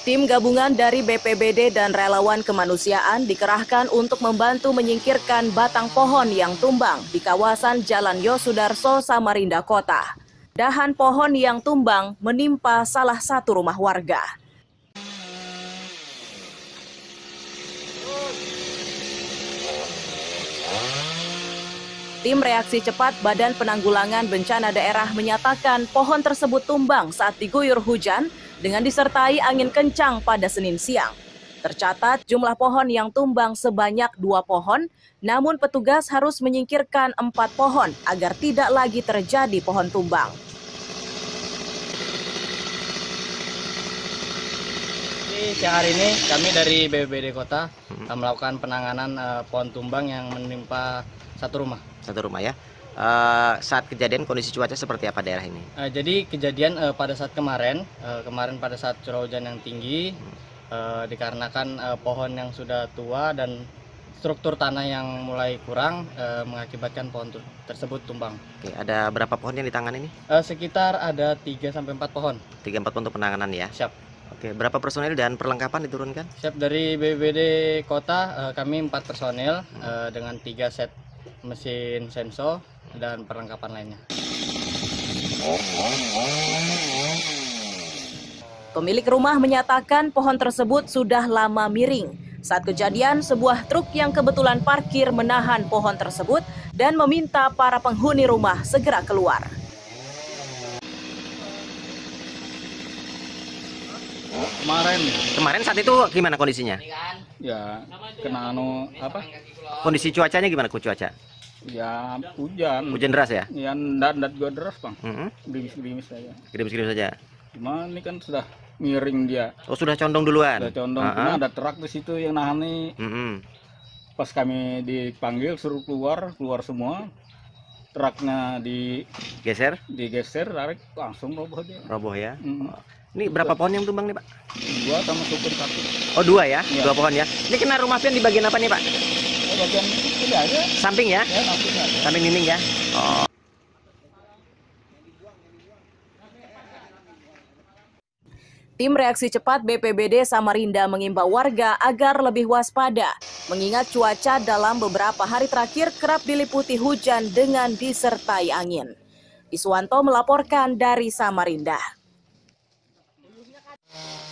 Tim gabungan dari BPBD dan relawan kemanusiaan dikerahkan untuk membantu menyingkirkan batang pohon yang tumbang di kawasan Jalan Yosudarso, Samarinda Kota. Dahan pohon yang tumbang menimpa salah satu rumah warga. Tim reaksi cepat Badan Penanggulangan Bencana Daerah menyatakan pohon tersebut tumbang saat diguyur hujan dengan disertai angin kencang pada Senin siang. Tercatat jumlah pohon yang tumbang sebanyak dua pohon, namun petugas harus menyingkirkan empat pohon agar tidak lagi terjadi pohon tumbang. Jadi siang hari ini kami dari BPBD Kota melakukan penanganan eh, pohon tumbang yang menimpa satu rumah. satu rumah ya. Eh, saat kejadian kondisi cuaca seperti apa daerah ini? Eh, jadi kejadian eh, pada saat kemarin, eh, kemarin pada saat curah hujan yang tinggi, eh, dikarenakan eh, pohon yang sudah tua dan struktur tanah yang mulai kurang eh, mengakibatkan pohon tersebut tumbang. Oke, ada berapa pohon yang ditangani ini? Eh, sekitar ada 3 sampai 4 pohon. Tiga empat pohon untuk penanganan ya. Siap. Oke, berapa personil dan perlengkapan diturunkan? Siap dari BPBD Kota eh, kami 4 personil eh, dengan 3 set mesin senso dan perlengkapan lainnya. Pemilik rumah menyatakan pohon tersebut sudah lama miring. Saat kejadian, sebuah truk yang kebetulan parkir menahan pohon tersebut dan meminta para penghuni rumah segera keluar. Kemarin Kemarin saat itu gimana kondisinya? ya kena anu apa Kondisi cuacanya gimana ku cuaca? ya hujan Hujan deras ya? ya ndak ndak juga deras bang Mm-mm. gerimis gerimis saja Gerimis-gerimis saja. cuma ini kan sudah miring dia Oh sudah condong duluan? sudah condong cuma ah. ada truk di situ yang nahani Mm-mm. pas kami dipanggil suruh keluar keluar semua truknya di Geser, digeser tarik langsung roboh dia roboh ya. Mm. Ini berapa pohon yang tumbang nih Pak? dua sama supir satu Oh dua ya, Iya. dua pohon ya. Ini kena rumah pian di bagian apa nih Pak? oh, bagian ini aja Samping ya? ya langsung aja Samping dinding ya? Oh. Tim reaksi cepat BPBD Samarinda mengimbau warga agar lebih waspada, mengingat cuaca dalam beberapa hari terakhir kerap diliputi hujan dengan disertai angin. Iswanto melaporkan dari Samarinda. you